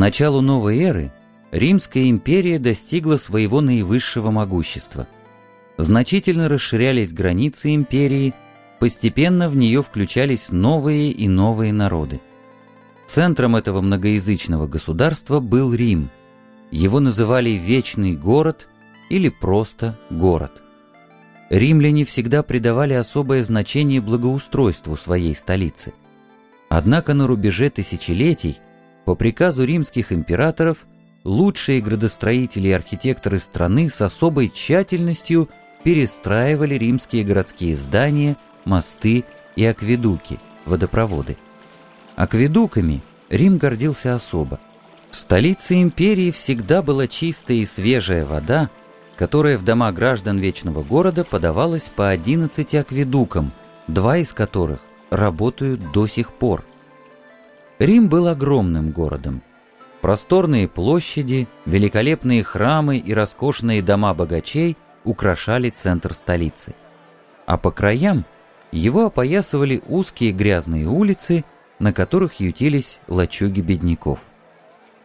началу новой эры Римская империя достигла своего наивысшего могущества. Значительно расширялись границы империи, постепенно в нее включались новые и новые народы. Центром этого многоязычного государства был Рим. Его называли «вечный город» или просто «город». Римляне всегда придавали особое значение благоустройству своей столицы. Однако на рубеже тысячелетий, по приказу римских императоров, лучшие градостроители и архитекторы страны с особой тщательностью перестраивали римские городские здания, мосты и акведуки, водопроводы. Акведуками Рим гордился особо. В столице империи всегда была чистая и свежая вода, которая в дома граждан Вечного Города подавалась по 11 акведукам, два из которых работают до сих пор. Рим был огромным городом. Просторные площади, великолепные храмы и роскошные дома богачей украшали центр столицы. А по краям его опоясывали узкие грязные улицы, на которых ютились лачуги бедняков.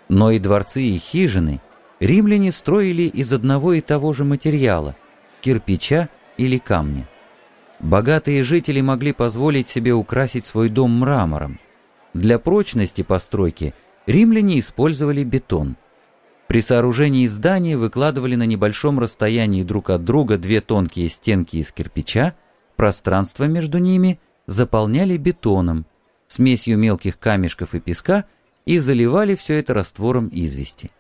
Но и дворцы и хижины римляне строили из одного и того же материала – кирпича или камня. Богатые жители могли позволить себе украсить свой дом мрамором. Для прочности постройки римляне использовали бетон. При сооружении здания выкладывали на небольшом расстоянии друг от друга две тонкие стенки из кирпича, пространство между ними заполняли бетоном, смесью мелких камешков и песка и заливали все это раствором извести.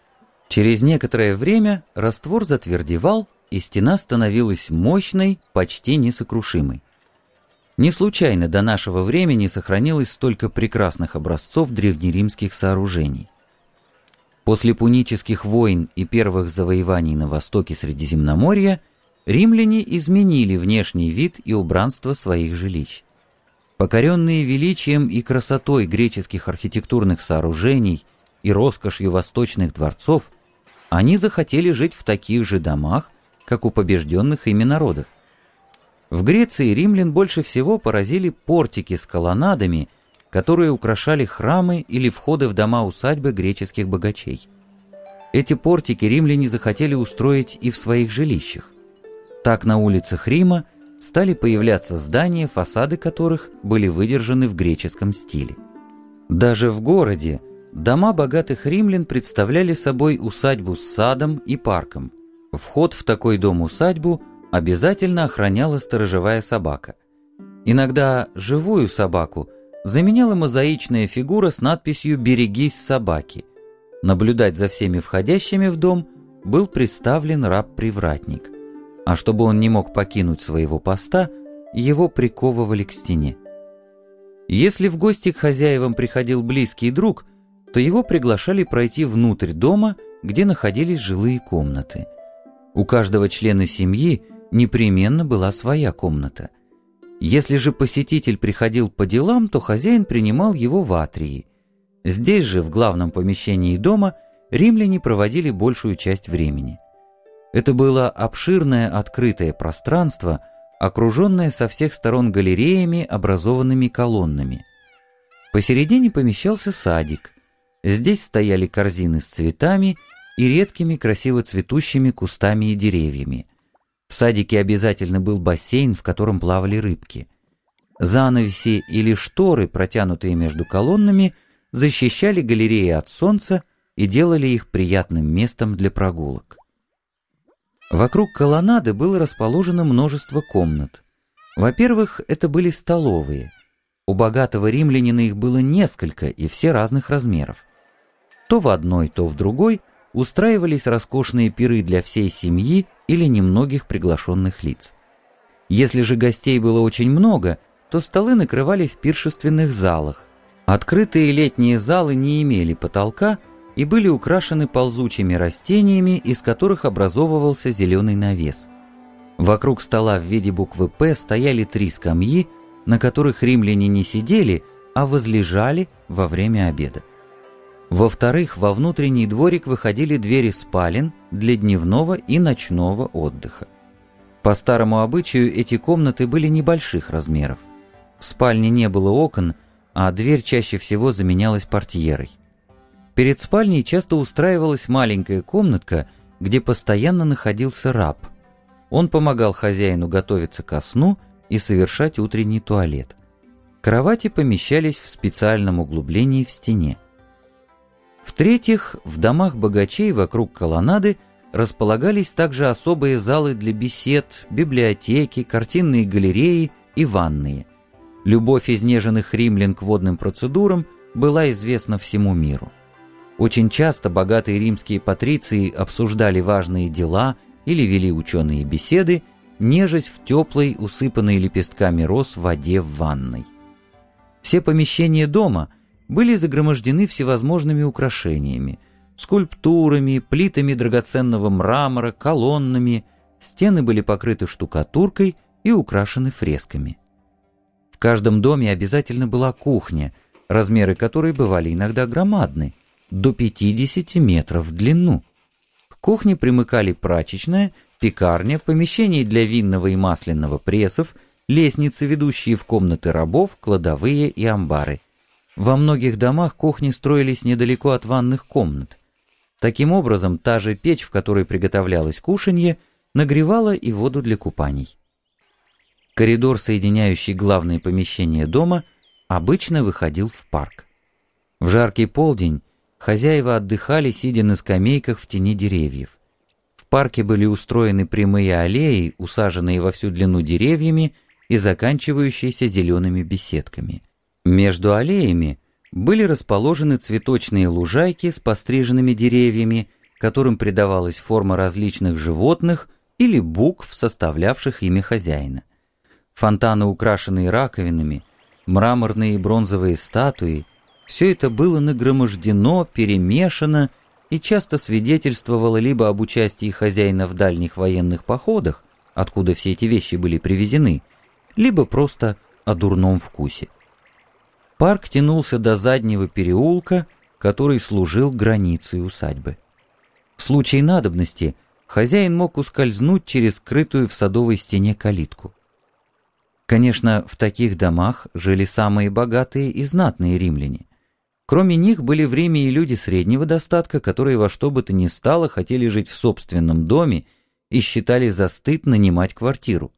Через некоторое время раствор затвердевал, и стена становилась мощной, почти несокрушимой. Не случайно до нашего времени сохранилось столько прекрасных образцов древнеримских сооружений. После пунических войн и первых завоеваний на востоке Средиземноморья римляне изменили внешний вид и убранство своих жилищ. Покоренные величием и красотой греческих архитектурных сооружений и роскошью восточных дворцов, они захотели жить в таких же домах, как у побежденных ими народов. В Греции римлян больше всего поразили портики с колоннадами, которые украшали храмы или входы в дома-усадьбы греческих богачей. Эти портики римляне захотели устроить и в своих жилищах. Так на улицах Рима стали появляться здания, фасады которых были выдержаны в греческом стиле. Даже в городе Дома богатых римлян представляли собой усадьбу с садом и парком. Вход в такой дом-усадьбу обязательно охраняла сторожевая собака. Иногда живую собаку заменяла мозаичная фигура с надписью «Берегись собаки». Наблюдать за всеми входящими в дом был представлен раб-привратник. А чтобы он не мог покинуть своего поста, его приковывали к стене. Если в гости к хозяевам приходил близкий друг – то его приглашали пройти внутрь дома, где находились жилые комнаты. У каждого члена семьи непременно была своя комната. Если же посетитель приходил по делам, то хозяин принимал его в атрии. Здесь же, в главном помещении дома, римляне проводили большую часть времени. Это было обширное открытое пространство, окруженное со всех сторон галереями, образованными колоннами. Посередине помещался садик. Здесь стояли корзины с цветами и редкими красиво цветущими кустами и деревьями. В садике обязательно был бассейн, в котором плавали рыбки. Занавеси или шторы, протянутые между колоннами, защищали галереи от солнца и делали их приятным местом для прогулок. Вокруг колоннады было расположено множество комнат. Во-первых, это были столовые. У богатого римлянина их было несколько и все разных размеров. То в одной, то в другой устраивались роскошные пиры для всей семьи или немногих приглашенных лиц. Если же гостей было очень много, то столы накрывали в пиршественных залах. Открытые летние залы не имели потолка и были украшены ползучими растениями, из которых образовывался зеленый навес. Вокруг стола в виде буквы «П» стояли три скамьи, на которых римляне не сидели, а возлежали во время обеда. Во-вторых, во внутренний дворик выходили двери спален для дневного и ночного отдыха. По старому обычаю эти комнаты были небольших размеров. В спальне не было окон, а дверь чаще всего заменялась портьерой. Перед спальней часто устраивалась маленькая комнатка, где постоянно находился раб. Он помогал хозяину готовиться ко сну и совершать утренний туалет. Кровати помещались в специальном углублении в стене. В-третьих, в домах богачей вокруг колоннады располагались также особые залы для бесед, библиотеки, картинные галереи и ванные. Любовь изнеженных римлян к водным процедурам была известна всему миру. Очень часто богатые римские патриции обсуждали важные дела или вели ученые беседы, нежесть в теплой, усыпанной лепестками роз воде в ванной. Все помещения дома были загромождены всевозможными украшениями, скульптурами, плитами драгоценного мрамора, колоннами, стены были покрыты штукатуркой и украшены фресками. В каждом доме обязательно была кухня, размеры которой бывали иногда громадны – до 50 метров в длину. К кухне примыкали прачечная, пекарня, помещение для винного и масляного прессов, лестницы, ведущие в комнаты рабов, кладовые и амбары. Во многих домах кухни строились недалеко от ванных комнат. Таким образом, та же печь, в которой приготовлялось кушанье, нагревала и воду для купаний. Коридор, соединяющий главные помещения дома, обычно выходил в парк. В жаркий полдень Хозяева отдыхали, сидя на скамейках в тени деревьев. В парке были устроены прямые аллеи, усаженные во всю длину деревьями и заканчивающиеся зелеными беседками. Между аллеями были расположены цветочные лужайки с постриженными деревьями, которым придавалась форма различных животных или букв, составлявших имя хозяина. Фонтаны, украшенные раковинами, мраморные и бронзовые статуи – все это было нагромождено, перемешано и часто свидетельствовало либо об участии хозяина в дальних военных походах, откуда все эти вещи были привезены, либо просто о дурном вкусе. Парк тянулся до заднего переулка, который служил границей усадьбы. В случае надобности хозяин мог ускользнуть через скрытую в садовой стене калитку. Конечно, в таких домах жили самые богатые и знатные римляне. Кроме них были в Риме и люди среднего достатка, которые во что бы то ни стало хотели жить в собственном доме и считали за стыд нанимать квартиру.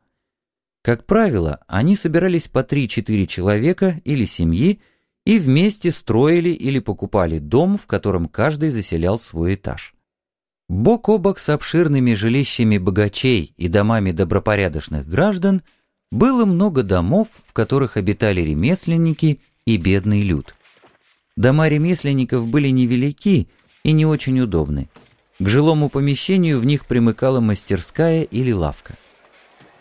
Как правило, они собирались по 3-4 человека или семьи и вместе строили или покупали дом, в котором каждый заселял свой этаж. Бок о бок с обширными жилищами богачей и домами добропорядочных граждан было много домов, в которых обитали ремесленники и бедный люд. Дома ремесленников были невелики и не очень удобны. К жилому помещению в них примыкала мастерская или лавка.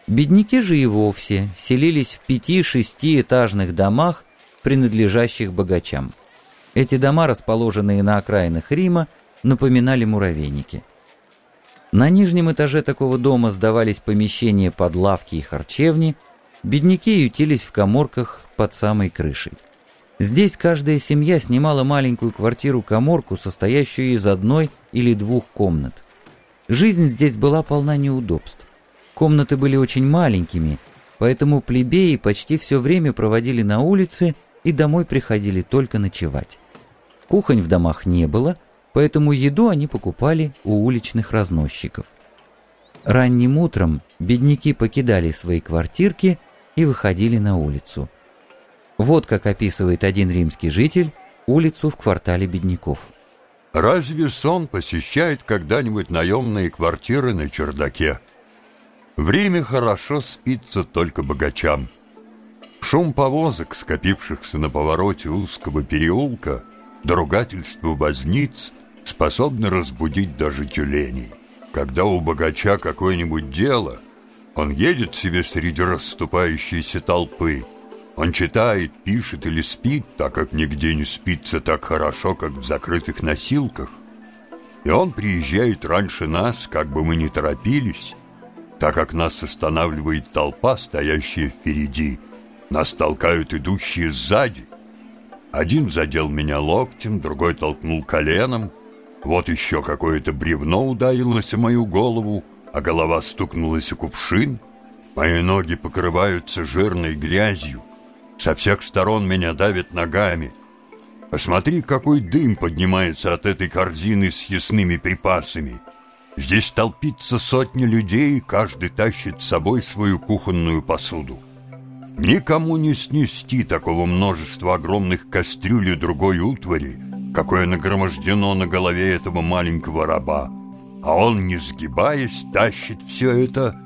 Бедняки же и вовсе селились в пяти-шестиэтажных домах, принадлежащих богачам. Эти дома, расположенные на окраинах Рима, напоминали муравейники. На нижнем этаже такого дома сдавались помещения под лавки и харчевни, бедняки ютились в коморках под самой крышей. Здесь каждая семья снимала маленькую квартиру-коморку, состоящую из одной или двух комнат. Жизнь здесь была полна неудобств. Комнаты были очень маленькими, поэтому плебеи почти все время проводили на улице и домой приходили только ночевать. Кухонь в домах не было, поэтому еду они покупали у уличных разносчиков. Ранним утром бедняки покидали свои квартирки и выходили на улицу – вот как описывает один римский житель улицу в квартале бедняков. Разве сон посещает когда-нибудь наемные квартиры на чердаке? В Риме хорошо спится только богачам. Шум повозок, скопившихся на повороте узкого переулка, до возниц, способны разбудить даже тюленей. Когда у богача какое-нибудь дело, он едет себе среди расступающейся толпы – он читает, пишет или спит, так как нигде не спится так хорошо, как в закрытых носилках. И он приезжает раньше нас, как бы мы ни торопились, так как нас останавливает толпа, стоящая впереди. Нас толкают идущие сзади. Один задел меня локтем, другой толкнул коленом. Вот еще какое-то бревно ударилось в мою голову, а голова стукнулась о кувшин. Мои ноги покрываются жирной грязью. Со всех сторон меня давят ногами. Посмотри, какой дым поднимается от этой корзины с ясными припасами. Здесь толпится сотни людей, каждый тащит с собой свою кухонную посуду. Никому не снести такого множества огромных кастрюль и другой утвари, какое нагромождено на голове этого маленького раба. А он, не сгибаясь, тащит все это,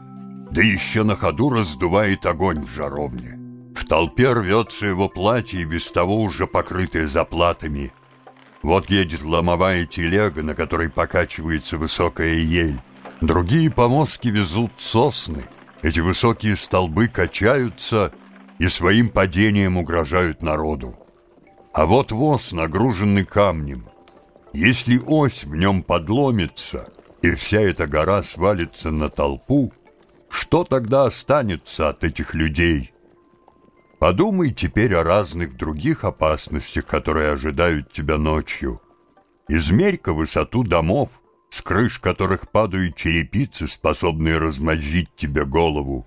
да еще на ходу раздувает огонь в жаровне. В толпе рвется его платье, без того уже покрытое заплатами. Вот едет ломовая телега, на которой покачивается высокая ель. Другие повозки везут сосны. Эти высокие столбы качаются и своим падением угрожают народу. А вот воз, нагруженный камнем. Если ось в нем подломится, и вся эта гора свалится на толпу, что тогда останется от этих людей? Подумай теперь о разных других опасностях, которые ожидают тебя ночью. Измерь-ка высоту домов, с крыш которых падают черепицы, способные размозжить тебе голову,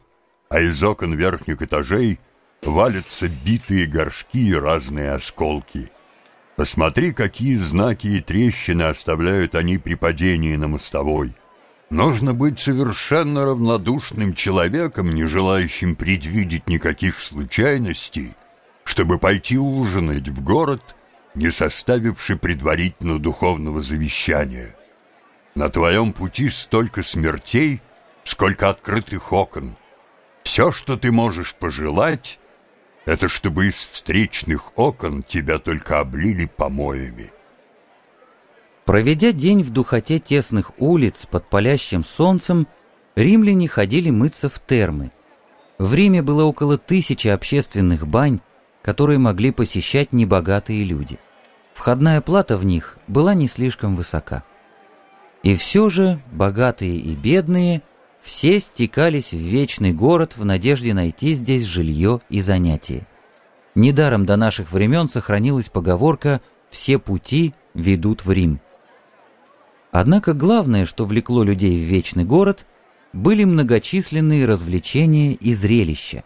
а из окон верхних этажей — валятся битые горшки и разные осколки. Посмотри, какие знаки и трещины оставляют они при падении на мостовой. Нужно быть совершенно равнодушным человеком, не желающим предвидеть никаких случайностей, чтобы пойти ужинать в город, не составивший предварительно духовного завещания. На твоем пути столько смертей, сколько открытых окон. Все, что ты можешь пожелать, это чтобы из встречных окон тебя только облили помоями. Проведя день в духоте тесных улиц под палящим солнцем, римляне ходили мыться в термы. В Риме было около тысячи общественных бань, которые могли посещать небогатые люди. Входная плата в них была не слишком высока. И все же богатые и бедные – все стекались в вечный город в надежде найти здесь жилье и занятие. Недаром до наших времен сохранилась поговорка «все пути ведут в Рим». Однако главное, что влекло людей в вечный город, были многочисленные развлечения и зрелища.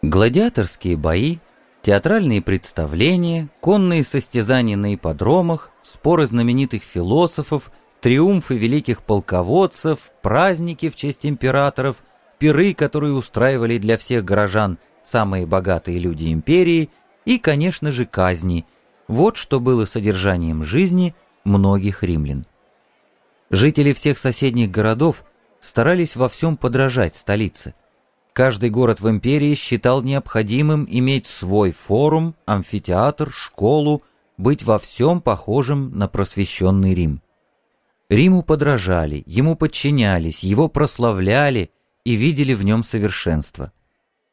Гладиаторские бои, театральные представления, конные состязания на ипподромах, споры знаменитых философов триумфы великих полководцев, праздники в честь императоров, пиры, которые устраивали для всех горожан самые богатые люди империи, и, конечно же, казни. Вот что было содержанием жизни многих римлян. Жители всех соседних городов старались во всем подражать столице. Каждый город в империи считал необходимым иметь свой форум, амфитеатр, школу, быть во всем похожим на просвещенный Рим. Риму подражали, ему подчинялись, его прославляли и видели в нем совершенство.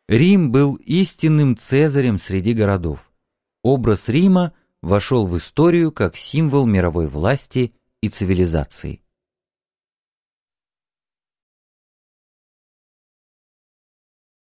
Рим был истинным цезарем среди городов. Образ Рима вошел в историю как символ мировой власти и цивилизации.